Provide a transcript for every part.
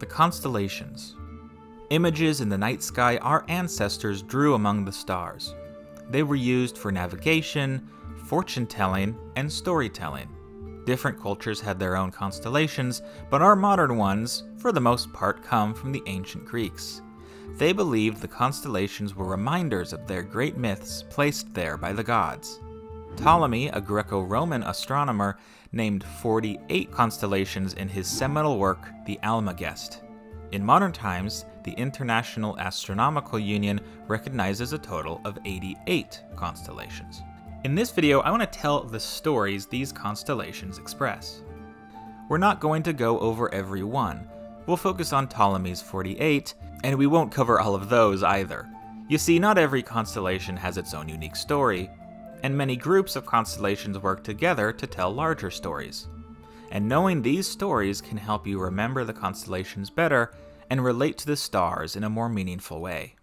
The constellations. Images in the night sky our ancestors drew among the stars. They were used for navigation, fortune telling, and storytelling. Different cultures had their own constellations, but our modern ones, for the most part, come from the ancient Greeks. They believed the constellations were reminders of their great myths placed there by the gods. Ptolemy, a Greco Roman astronomer, named 48 constellations in his seminal work, the Almagest. In modern times, the International Astronomical Union recognizes a total of 88 constellations. In this video, I want to tell the stories these constellations express. We're not going to go over every one. We'll focus on Ptolemy's 48, and we won't cover all of those either. You see, not every constellation has its own unique story, and many groups of constellations work together to tell larger stories. And knowing these stories can help you remember the constellations better and relate to the stars in a more meaningful way.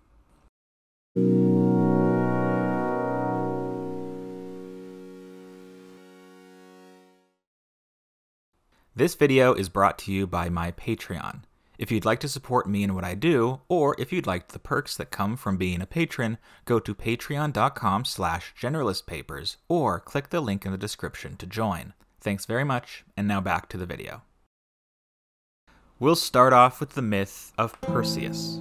This video is brought to you by my Patreon. If you'd like to support me in what I do, or if you'd like the perks that come from being a patron, go to patreon.com slash generalistpapers, or click the link in the description to join. Thanks very much, and now back to the video. We'll start off with the myth of Perseus.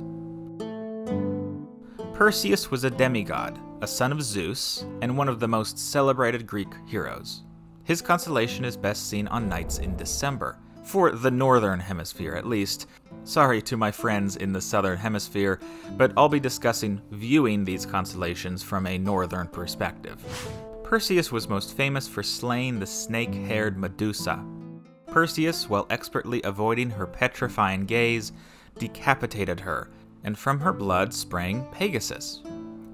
Perseus was a demigod, a son of Zeus, and one of the most celebrated Greek heroes. His constellation is best seen on nights in December, for the northern hemisphere at least. Sorry to my friends in the southern hemisphere, but I'll be discussing viewing these constellations from a northern perspective. Perseus was most famous for slaying the snake haired Medusa. Perseus, while expertly avoiding her petrifying gaze, decapitated her, and from her blood sprang Pegasus.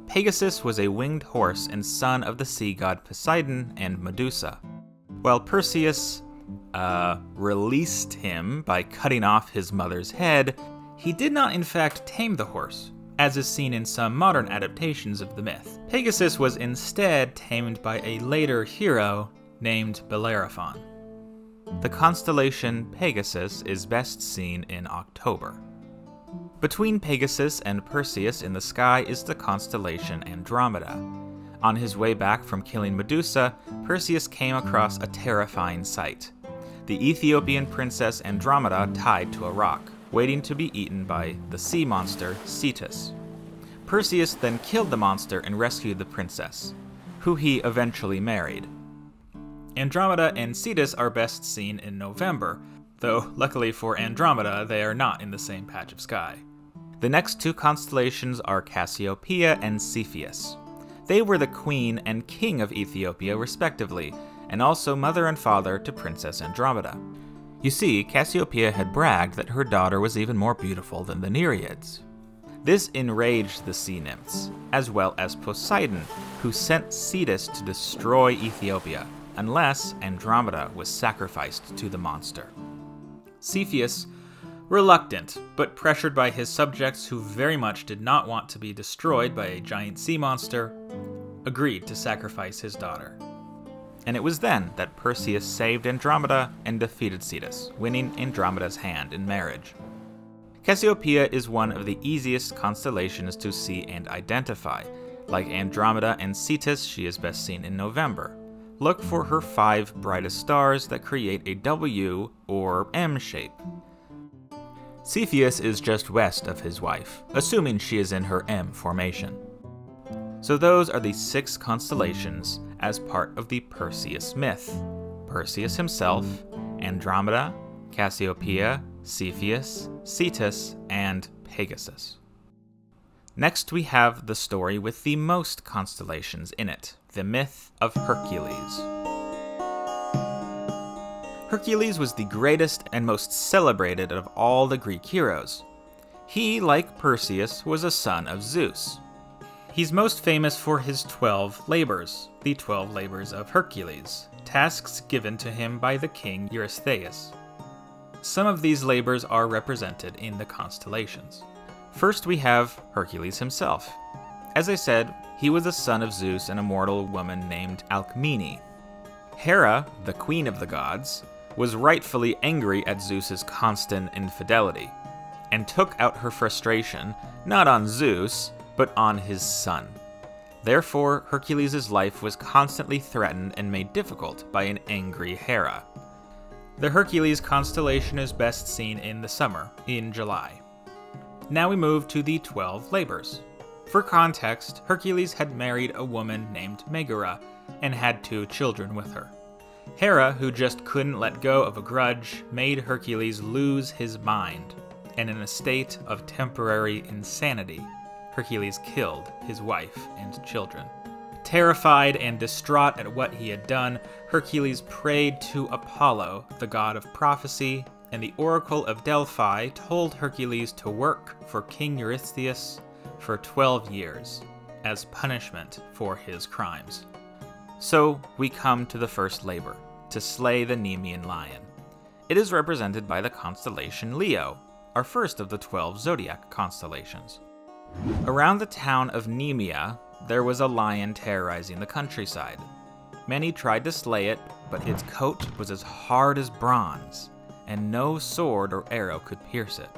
Pegasus was a winged horse and son of the sea god Poseidon and Medusa. While Perseus uh, released him by cutting off his mother's head, he did not in fact tame the horse, as is seen in some modern adaptations of the myth. Pegasus was instead tamed by a later hero named Bellerophon. The constellation Pegasus is best seen in October. Between Pegasus and Perseus in the sky is the constellation Andromeda, on his way back from killing Medusa, Perseus came across a terrifying sight the Ethiopian princess Andromeda tied to a rock, waiting to be eaten by the sea monster Cetus. Perseus then killed the monster and rescued the princess, who he eventually married. Andromeda and Cetus are best seen in November, though luckily for Andromeda, they are not in the same patch of sky. The next two constellations are Cassiopeia and Cepheus. They were the queen and king of Ethiopia, respectively, and also mother and father to Princess Andromeda. You see, Cassiopeia had bragged that her daughter was even more beautiful than the Nereids. This enraged the sea nymphs, as well as Poseidon, who sent Cetus to destroy Ethiopia, unless Andromeda was sacrificed to the monster. Cepheus, reluctant, but pressured by his subjects who very much did not want to be destroyed by a giant sea monster, agreed to sacrifice his daughter. And it was then that Perseus saved Andromeda and defeated Cetus, winning Andromeda's hand in marriage. Cassiopeia is one of the easiest constellations to see and identify. Like Andromeda and Cetus, she is best seen in November. Look for her five brightest stars that create a W or M shape. Cepheus is just west of his wife, assuming she is in her M formation. So those are the six constellations as part of the Perseus myth. Perseus himself, Andromeda, Cassiopeia, Cepheus, Cetus, and Pegasus. Next, we have the story with the most constellations in it the myth of Hercules. Hercules was the greatest and most celebrated of all the Greek heroes. He, like Perseus, was a son of Zeus, He's most famous for his 12 labors, the 12 labors of Hercules, tasks given to him by the king Eurystheus. Some of these labors are represented in the constellations. First, we have Hercules himself. As I said, he was the son of Zeus and a mortal woman named Alcmene. Hera, the queen of the gods, was rightfully angry at Zeus's constant infidelity. and took out her frustration not on Zeus, but on his son. Therefore, Hercules' life was constantly threatened and made difficult by an angry Hera. The Hercules constellation is best seen in the summer, in July. Now we move to the Twelve Labors. For context, Hercules had married a woman named Megara and had two children with her. Hera, who just couldn't let go of a grudge, made Hercules lose his mind, and in a state of temporary insanity, Hercules killed his wife and children. Terrified and distraught at what he had done, Hercules prayed to Apollo, the god of prophecy, and the oracle of Delphi told Hercules to work for King Eurystheus for 12 years as punishment for his crimes. So we come to the first labor, to slay the Nemean lion. It is represented by the constellation Leo, our first of the 12 zodiac constellations. Around the town of Nemea, there was a lion terrorizing the countryside. Many tried to slay it, but its coat was as hard as bronze, and no sword or arrow could pierce it.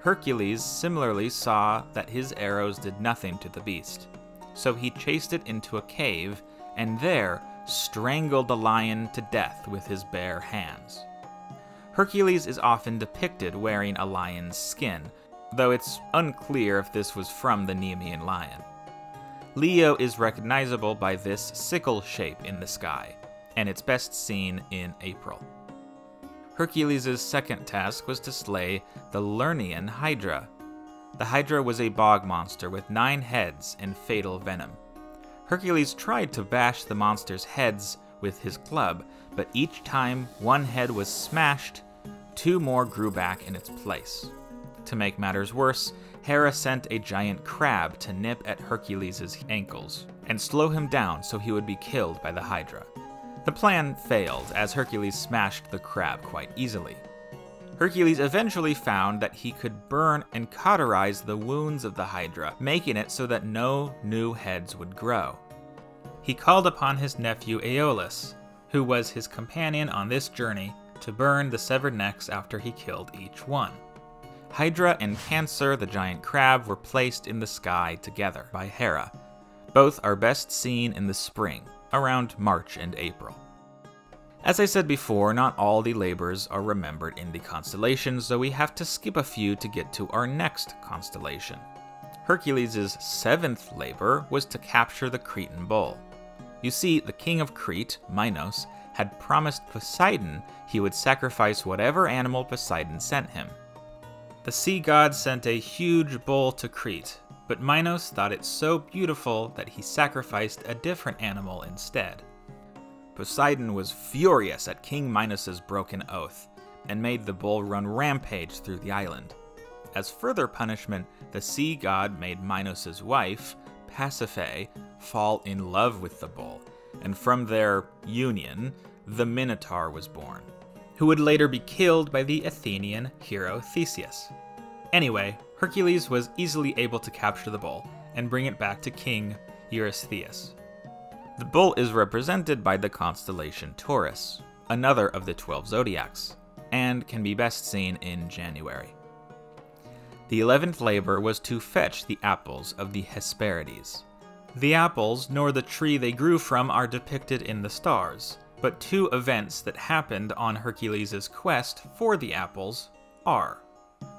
Hercules similarly saw that his arrows did nothing to the beast, so he chased it into a cave and there strangled the lion to death with his bare hands. Hercules is often depicted wearing a lion's skin, though it's unclear if this was from the Nemean lion. Leo is recognizable by this sickle shape in the sky, and it's best seen in April. Hercules' second task was to slay the Lernaean Hydra. The Hydra was a bog monster with nine heads and fatal venom. Hercules tried to bash the monster's heads with his club, but each time one head was smashed, two more grew back in its place. To make matters worse, Hera sent a giant crab to nip at Hercules' ankles and slow him down so he would be killed by the Hydra. The plan failed, as Hercules smashed the crab quite easily. Hercules eventually found that he could burn and cauterize the wounds of the Hydra, making it so that no new heads would grow. He called upon his nephew Iolaus, who was his companion on this journey, to burn the severed necks after he killed each one. Hydra and Cancer, the giant crab, were placed in the sky together by Hera. Both are best seen in the spring, around March and April. As I said before, not all the labors are remembered in the constellations, so we have to skip a few to get to our next constellation. Hercules' seventh labor was to capture the Cretan bull. You see, the king of Crete, Minos, had promised Poseidon he would sacrifice whatever animal Poseidon sent him. The sea god sent a huge bull to Crete, but Minos thought it so beautiful that he sacrificed a different animal instead. Poseidon was furious at King Minos' broken oath and made the bull run rampage through the island. As further punishment, the sea god made Minos' wife, Pasiphae, fall in love with the bull, and from their union, the Minotaur was born who would later be killed by the Athenian hero Theseus. Anyway, Hercules was easily able to capture the bull and bring it back to King Eurystheus. The bull is represented by the constellation Taurus, another of the 12 zodiacs, and can be best seen in January. The eleventh labor was to fetch the apples of the Hesperides. The apples, nor the tree they grew from, are depicted in the stars, but two events that happened on Hercules' quest for the apples are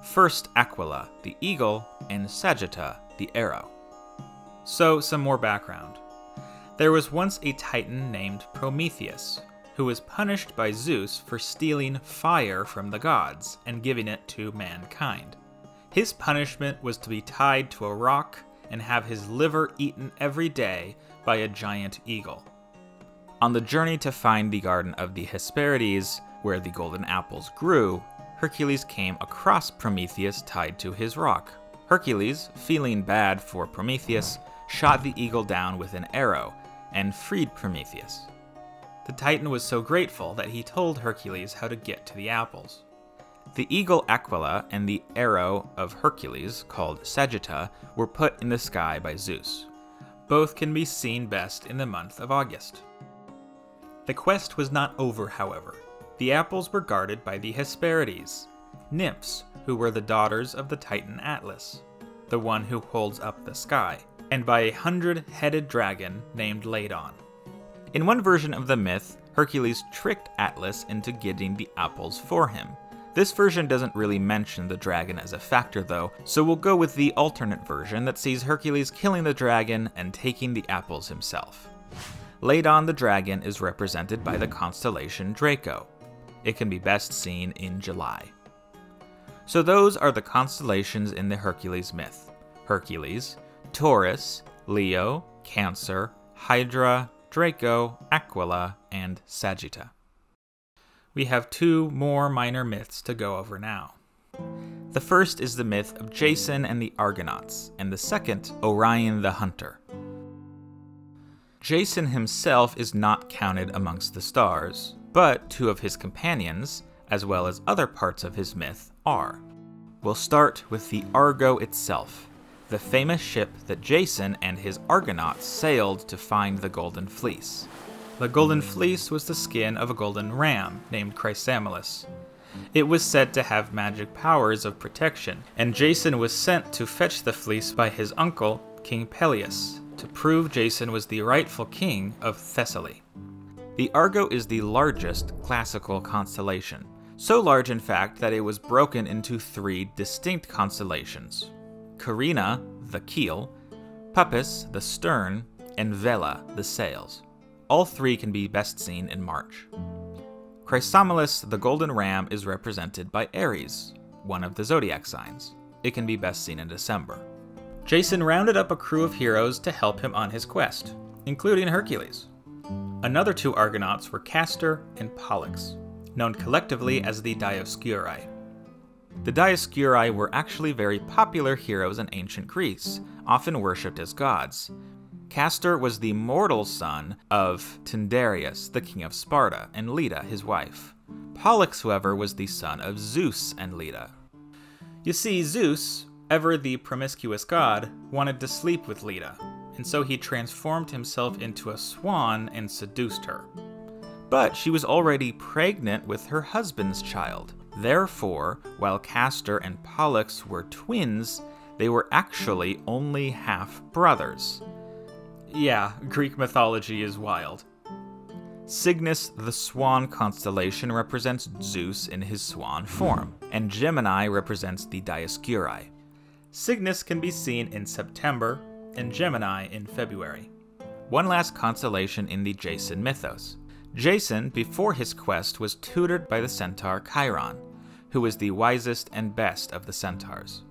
first Aquila, the eagle, and Sagitta, the arrow. So, some more background. There was once a titan named Prometheus, who was punished by Zeus for stealing fire from the gods and giving it to mankind. His punishment was to be tied to a rock and have his liver eaten every day by a giant eagle. On the journey to find the Garden of the Hesperides, where the golden apples grew, Hercules came across Prometheus tied to his rock. Hercules, feeling bad for Prometheus, shot the eagle down with an arrow and freed Prometheus. The Titan was so grateful that he told Hercules how to get to the apples. The eagle Aquila and the arrow of Hercules, called Sagitta, were put in the sky by Zeus. Both can be seen best in the month of August. The quest was not over, however. The apples were guarded by the Hesperides. nymphs, who were the daughters of the Titan Atlas, the one who holds up the sky, and by a hundred headed dragon named Ladon. In one version of the myth, Hercules tricked Atlas into getting the apples for him. This version doesn't really mention the dragon as a factor though, so we'll go with the alternate version that sees Hercules killing the dragon and taking the apples himself. Ladon the dragon is represented by the constellation Draco. It can be best seen in July. So those are the constellations in the Hercules myth Hercules, Taurus, Leo, Cancer, Hydra, Draco, Aquila, and Sagitta. We have two more minor myths to go over now. The first is the myth of Jason and the Argonauts, and the second, Orion the Hunter. Jason himself is not counted amongst the stars, but two of his companions, as well as other parts of his myth, are. We'll start with the Argo itself, the famous ship that Jason and his Argonauts sailed to find the Golden Fleece. The Golden Fleece was the skin of a golden ram named Chrysamallus. It was said to have magic powers of protection, and Jason was sent to fetch the fleece by his uncle, King Peleus, to prove Jason was the rightful king of Thessaly. The Argo is the largest classical constellation, so large in fact that it was broken into three distinct constellations Carina, the keel, Puppis, the stern, and Vela, the sails. All three can be best seen in March. Chrysamallus, the golden ram, is represented by Aries, one of the zodiac signs. It can be best seen in December. Jason rounded up a crew of heroes to help him on his quest, including Hercules. Another two Argonauts were Castor and Pollux, known collectively as the Dioscuri. The Dioscuri were actually very popular heroes in ancient Greece, often worshipped as gods. Castor was the mortal son of Tyndareus, the king of Sparta, and Leda, his wife. Pollux, however, was the son of Zeus and Leda. You see, Zeus, ever the promiscuous god, wanted to sleep with Leda, and so he transformed himself into a swan and seduced her. But she was already pregnant with her husband's child, Therefore, while Castor and Pollux were twins, they were actually only half brothers. Yeah, Greek mythology is wild. Cygnus, the swan constellation, represents Zeus in his swan form, and Gemini represents the Dioscuri. Cygnus can be seen in September, and Gemini in February. One last constellation in the Jason mythos Jason, before his quest, was tutored by the centaur Chiron, who was the wisest and best of the centaurs.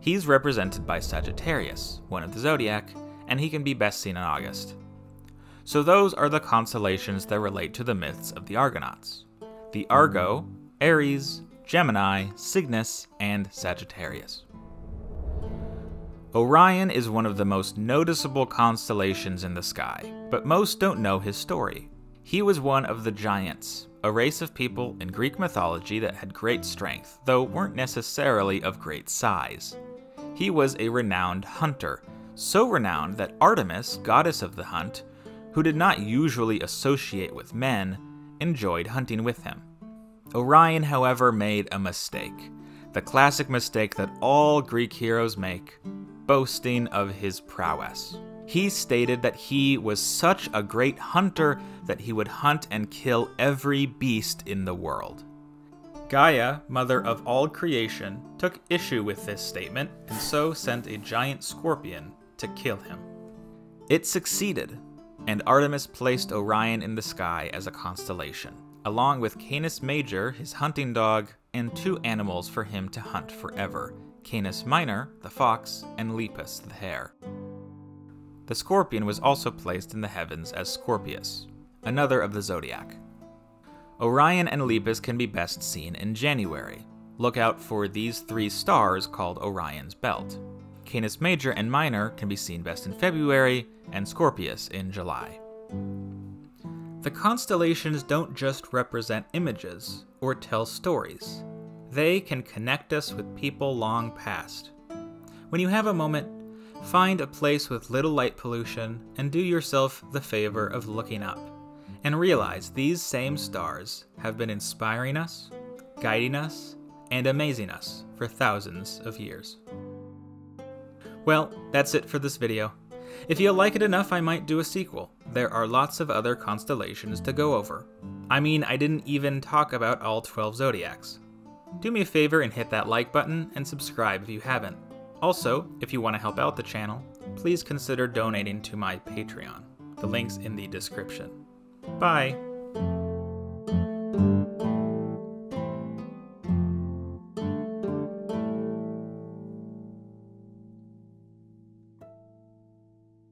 He's represented by Sagittarius, one of the zodiac, and he can be best seen in August. So those are the constellations that relate to the myths of the Argonauts. The Argo, Aries, Gemini, Cygnus, and Sagittarius. Orion is one of the most noticeable constellations in the sky, but most don't know his story. He was one of the giants, a race of people in Greek mythology that had great strength, though weren't necessarily of great size. He was a renowned hunter, so renowned that Artemis, goddess of the hunt, who did not usually associate with men, enjoyed hunting with him. Orion, however, made a mistake. The classic mistake that all Greek heroes make boasting of his prowess he stated that he was such a great hunter that he would hunt and kill every beast in the world. Gaia, mother of all creation, took issue with this statement and so sent a giant scorpion to kill him. It succeeded, and Artemis placed Orion in the sky as a constellation, along with Canis Major, his hunting dog, and two animals for him to hunt forever Canis Minor, the fox, and Lepus, the hare. The scorpion was also placed in the heavens as Scorpius, another of the zodiac. Orion and Lepus can be best seen in January. Look out for these three stars called Orion's Belt. Canis Major and Minor can be seen best in February, and Scorpius in July. The constellations don't just represent images or tell stories, they can connect us with people long past. When you have a moment, Find a place with little light pollution and do yourself the favor of looking up. And realize these same stars have been inspiring us, guiding us, and amazing us for thousands of years. Well, that's it for this video. If you like it enough, I might do a sequel. There are lots of other constellations to go over. I mean, I didn't even talk about all 12 zodiacs. Do me a favor and hit that like button and subscribe if you haven't. Also, if you want to help out the channel, please consider donating to my Patreon. The link's in the description. Bye!